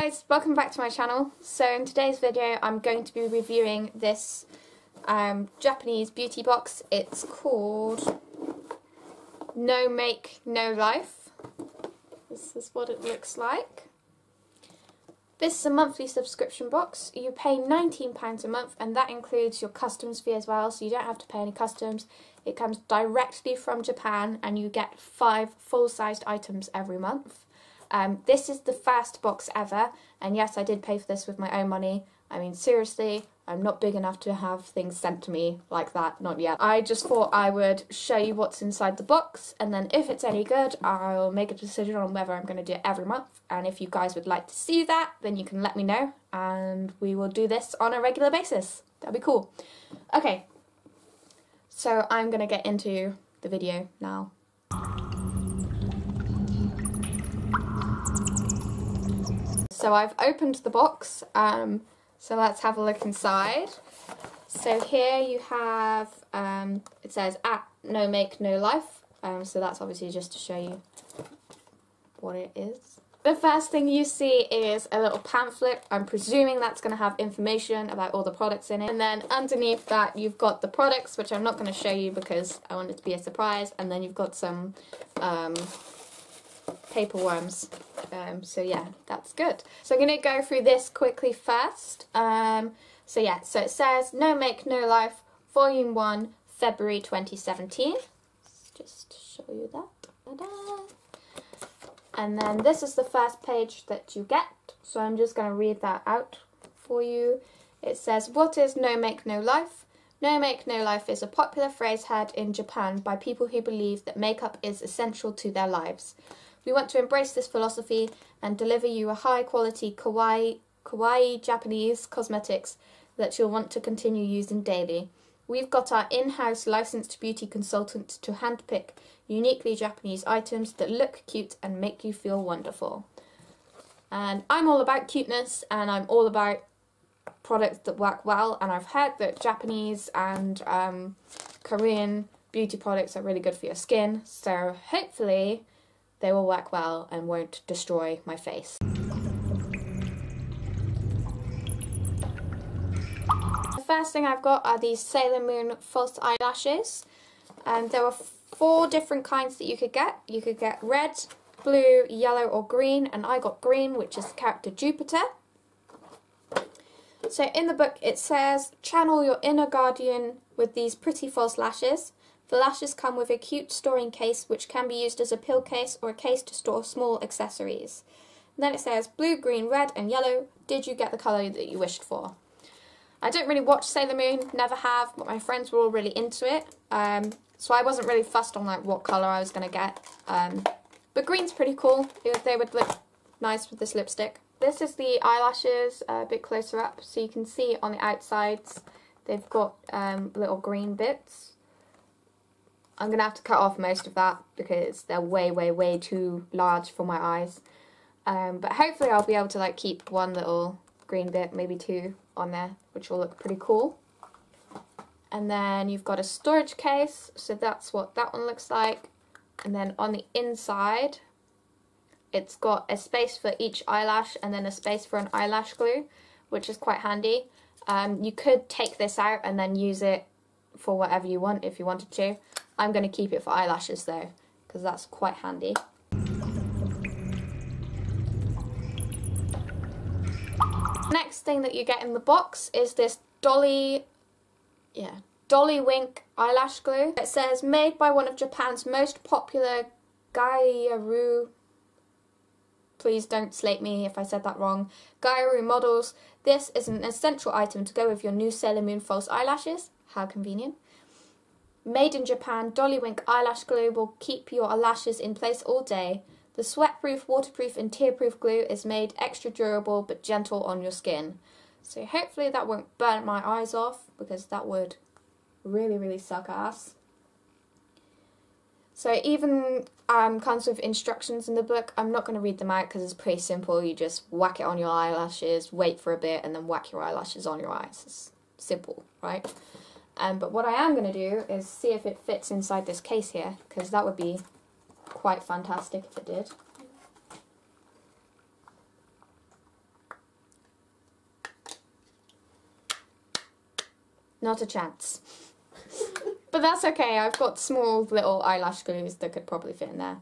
guys, welcome back to my channel. So in today's video I'm going to be reviewing this um, Japanese beauty box. It's called No Make No Life. This is what it looks like. This is a monthly subscription box. You pay £19 a month and that includes your customs fee as well, so you don't have to pay any customs. It comes directly from Japan and you get five full-sized items every month. Um, this is the first box ever, and yes, I did pay for this with my own money. I mean, seriously, I'm not big enough to have things sent to me like that, not yet. I just thought I would show you what's inside the box, and then if it's any good, I'll make a decision on whether I'm going to do it every month. And if you guys would like to see that, then you can let me know, and we will do this on a regular basis. That'd be cool. Okay, so I'm going to get into the video now. So I've opened the box, um, so let's have a look inside. So here you have, um, it says at no make no life, um, so that's obviously just to show you what it is. The first thing you see is a little pamphlet. I'm presuming that's going to have information about all the products in it. And then underneath that you've got the products, which I'm not going to show you because I want it to be a surprise. And then you've got some um, paper worms. Um, so yeah, that's good. So I'm going to go through this quickly first. Um, so yeah, so it says No Make No Life, Volume 1, February 2017. Let's just show you that. And then this is the first page that you get. So I'm just going to read that out for you. It says, What is No Make No Life? No Make No Life is a popular phrase heard in Japan by people who believe that makeup is essential to their lives. We want to embrace this philosophy and deliver you a high quality kawaii, kawaii Japanese cosmetics that you'll want to continue using daily. We've got our in-house licensed beauty consultant to handpick uniquely Japanese items that look cute and make you feel wonderful. And I'm all about cuteness and I'm all about products that work well and I've heard that Japanese and um, Korean beauty products are really good for your skin so hopefully they will work well and won't destroy my face. The first thing I've got are these Sailor Moon false eyelashes and there are four different kinds that you could get. You could get red, blue, yellow or green and I got green which is the character Jupiter. So in the book it says channel your inner guardian with these pretty false lashes. The lashes come with a cute storing case which can be used as a pill case or a case to store small accessories. Then it says blue, green, red and yellow. Did you get the colour that you wished for? I don't really watch Sailor Moon, never have, but my friends were all really into it. Um, so I wasn't really fussed on like what colour I was going to get. Um, but green's pretty cool. They would look nice with this lipstick. This is the eyelashes a bit closer up. So you can see on the outsides they've got um, little green bits. I'm going to have to cut off most of that because they're way, way, way too large for my eyes. Um, but hopefully I'll be able to like keep one little green bit, maybe two on there, which will look pretty cool. And then you've got a storage case, so that's what that one looks like. And then on the inside, it's got a space for each eyelash and then a space for an eyelash glue, which is quite handy. Um, you could take this out and then use it for whatever you want if you wanted to. I'm going to keep it for eyelashes though, because that's quite handy. Next thing that you get in the box is this Dolly, yeah, Dolly Wink eyelash glue. It says made by one of Japan's most popular Gyaru, please don't slate me if I said that wrong, Gyaru models. This is an essential item to go with your new Sailor Moon false eyelashes. How convenient. Made in Japan, Dolly Wink eyelash glue will keep your lashes in place all day. The sweatproof, waterproof and tearproof glue is made extra durable but gentle on your skin. So hopefully that won't burn my eyes off because that would really, really suck ass. So even um, comes with instructions in the book. I'm not going to read them out because it's pretty simple. You just whack it on your eyelashes, wait for a bit, and then whack your eyelashes on your eyes. It's simple, right? Um, but what I am going to do is see if it fits inside this case here, because that would be quite fantastic if it did. Not a chance. but that's okay, I've got small little eyelash glues that could probably fit in there.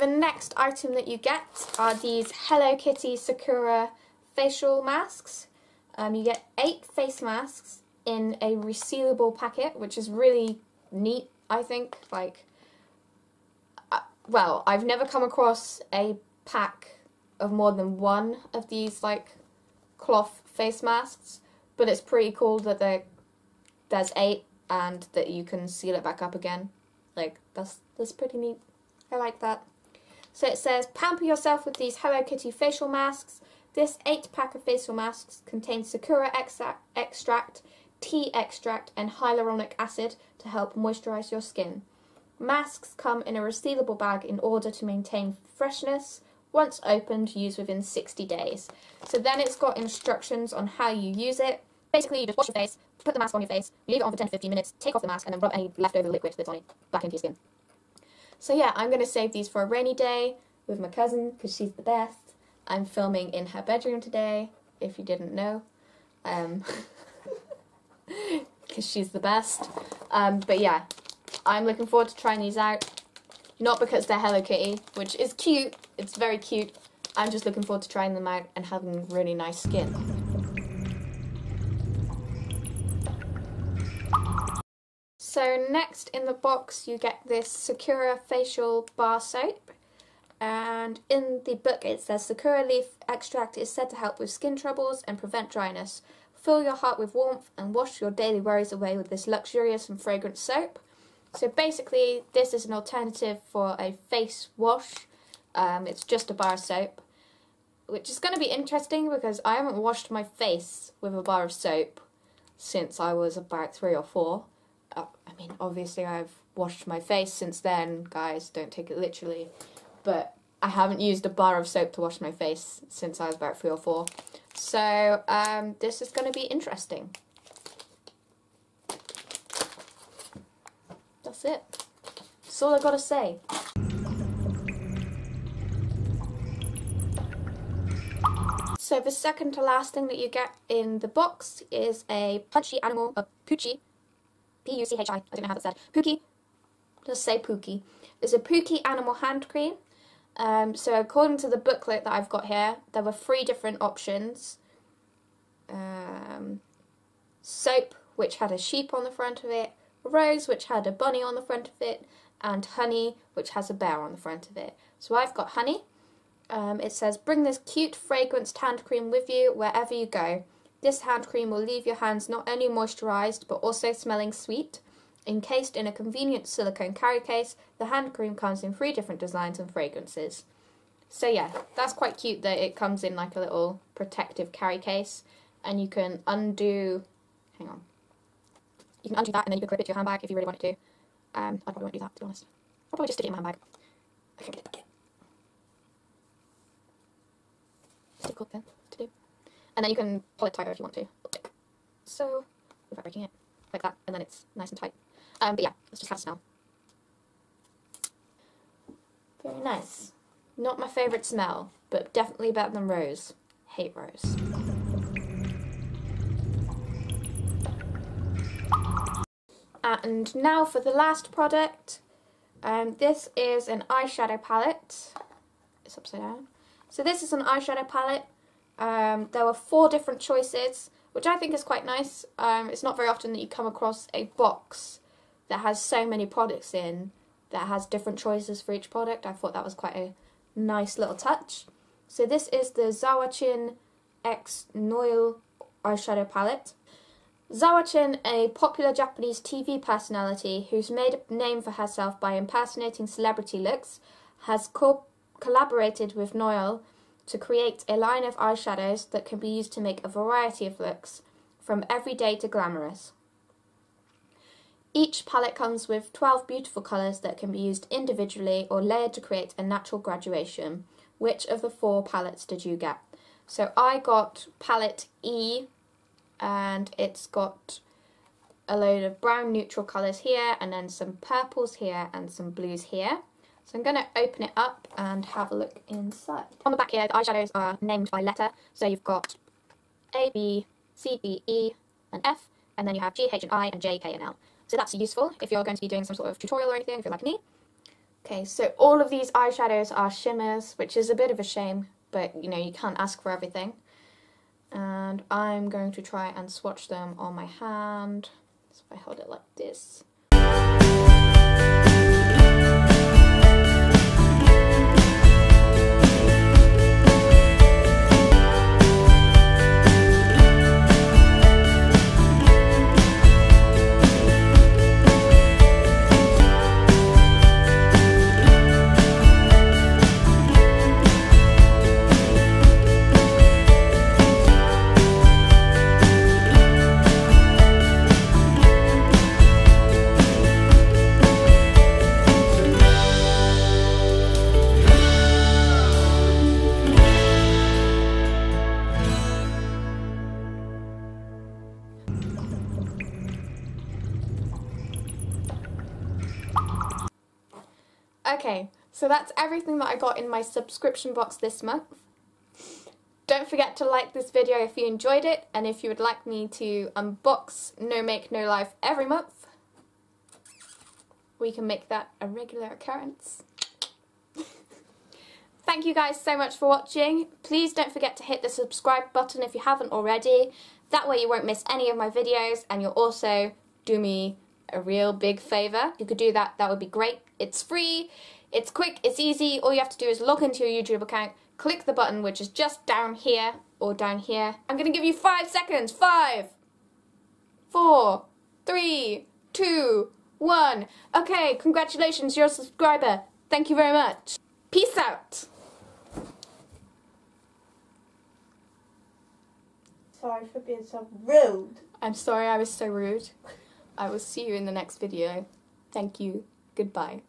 The next item that you get are these Hello Kitty Sakura facial masks. Um, you get eight face masks in a resealable packet, which is really neat, I think. Like, uh, well, I've never come across a pack of more than one of these, like, cloth face masks, but it's pretty cool that there's eight and that you can seal it back up again. Like, that's, that's pretty neat. I like that. So it says, pamper yourself with these Hello Kitty facial masks. This 8 pack of facial masks contains sakura extract, tea extract, and hyaluronic acid to help moisturize your skin. Masks come in a resealable bag in order to maintain freshness. Once opened, use within 60 days. So then it's got instructions on how you use it. Basically, you just wash your face, put the mask on your face, leave it on for 10 to 15 minutes, take off the mask, and then rub any leftover liquid that's on it back into your skin. So yeah, I'm going to save these for a rainy day with my cousin because she's the best. I'm filming in her bedroom today, if you didn't know. Um, because she's the best. Um, but yeah, I'm looking forward to trying these out. Not because they're Hello Kitty, which is cute, it's very cute. I'm just looking forward to trying them out and having really nice skin. So next in the box you get this Sakura Facial Bar Soap and in the book it says Sakura leaf extract is said to help with skin troubles and prevent dryness. Fill your heart with warmth and wash your daily worries away with this luxurious and fragrant soap. So basically this is an alternative for a face wash. Um, it's just a bar of soap. Which is going to be interesting because I haven't washed my face with a bar of soap since I was about three or four. Uh, I mean, obviously I've washed my face since then, guys, don't take it literally but I haven't used a bar of soap to wash my face since I was about three or four. So um, this is going to be interesting. That's it. That's all I've got to say. So the second to last thing that you get in the box is a punchy animal, a Poochie, P-U-C-H-I, I don't know how that's said, Pookie, just say Pookie, is a Pookie animal hand cream. Um, so according to the booklet that I've got here, there were three different options. Um, soap, which had a sheep on the front of it, rose, which had a bunny on the front of it, and honey, which has a bear on the front of it. So I've got honey. Um, it says, bring this cute fragranced hand cream with you wherever you go. This hand cream will leave your hands not only moisturised, but also smelling sweet. Encased in a convenient silicone carry case, the hand cream comes in three different designs and fragrances. So yeah, that's quite cute that it comes in like a little protective carry case and you can undo, hang on, you can undo that and then you can clip it to your handbag if you really wanted to. Um, I probably won't do that to be honest. I'll probably just stick it in my handbag. I can get it back in. Difficult then to do. And then you can pull it tighter if you want to. So, without breaking it, like that, and then it's nice and tight. Um, but yeah, let's just have a smell. Very nice. Not my favourite smell, but definitely better than rose. Hate rose. And now for the last product. Um, this is an eyeshadow palette. It's upside down. So this is an eyeshadow palette. Um, there were four different choices, which I think is quite nice. Um, it's not very often that you come across a box that has so many products in that has different choices for each product. I thought that was quite a nice little touch. So this is the Zawachin X Noil eyeshadow palette. Zawachin, a popular Japanese TV personality who's made a name for herself by impersonating celebrity looks, has co collaborated with Noil to create a line of eyeshadows that can be used to make a variety of looks, from everyday to glamorous. Each palette comes with 12 beautiful colours that can be used individually or layered to create a natural graduation. Which of the four palettes did you get? So I got palette E and it's got a load of brown neutral colours here and then some purples here and some blues here. So I'm going to open it up and have a look inside. On the back here, the eyeshadows are named by letter. So you've got A, B, C, D, E, and F, and then you have G, H, and I, and J, K, and L. So that's useful if you're going to be doing some sort of tutorial or anything, if you're like me. Okay, so all of these eyeshadows are shimmers, which is a bit of a shame, but you know, you can't ask for everything. And I'm going to try and swatch them on my hand. So if I hold it like this. Okay, so that's everything that I got in my subscription box this month. Don't forget to like this video if you enjoyed it and if you would like me to unbox No Make No Life every month, we can make that a regular occurrence. Thank you guys so much for watching. Please don't forget to hit the subscribe button if you haven't already. That way you won't miss any of my videos and you'll also do me a real big favour. If you could do that, that would be great. It's free, it's quick, it's easy. All you have to do is log into your YouTube account, click the button which is just down here or down here. I'm going to give you five seconds. Five, four, three, two, one. Okay, congratulations, you're a subscriber. Thank you very much. Peace out. Sorry for being so rude. I'm sorry I was so rude. I will see you in the next video. Thank you. Goodbye.